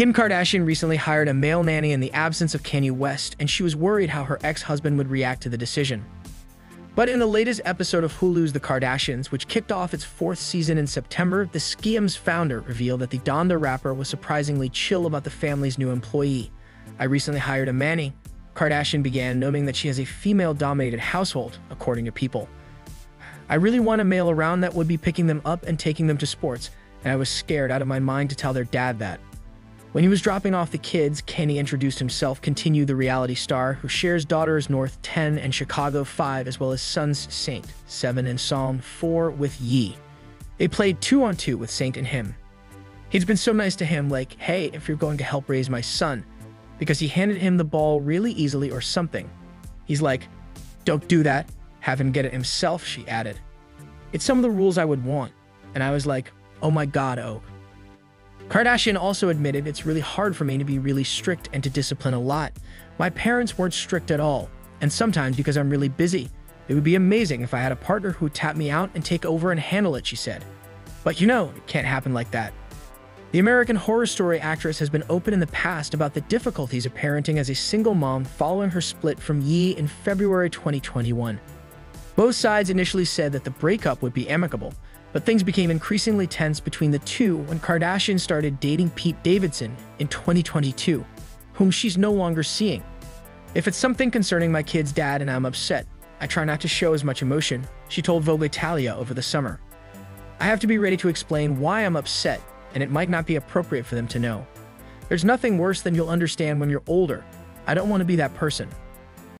Kim Kardashian recently hired a male nanny in the absence of Kanye West, and she was worried how her ex-husband would react to the decision. But in the latest episode of Hulu's The Kardashians, which kicked off its fourth season in September, the Skims founder revealed that the Donda rapper was surprisingly chill about the family's new employee. I recently hired a nanny. Kardashian began, noting that she has a female-dominated household, according to People. I really want a male around that would be picking them up and taking them to sports, and I was scared out of my mind to tell their dad that. When he was dropping off the kids, Kenny introduced himself, continue the reality star, who shares daughters North 10 and Chicago 5, as well as sons Saint 7 and Psalm 4 with Ye. They played two on two with Saint and him. He's been so nice to him, like, hey, if you're going to help raise my son, because he handed him the ball really easily or something. He's like, don't do that, have him get it himself, she added. It's some of the rules I would want. And I was like, oh my god, Oak. Kardashian also admitted it's really hard for me to be really strict and to discipline a lot. My parents weren't strict at all, and sometimes because I'm really busy. It would be amazing if I had a partner who would tap me out and take over and handle it, she said. But you know, it can't happen like that. The American Horror Story actress has been open in the past about the difficulties of parenting as a single mom following her split from Ye in February 2021. Both sides initially said that the breakup would be amicable, but things became increasingly tense between the two when Kardashian started dating Pete Davidson in 2022, whom she's no longer seeing. If it's something concerning my kid's dad and I'm upset, I try not to show as much emotion, she told Vogue Italia over the summer. I have to be ready to explain why I'm upset, and it might not be appropriate for them to know. There's nothing worse than you'll understand when you're older. I don't want to be that person.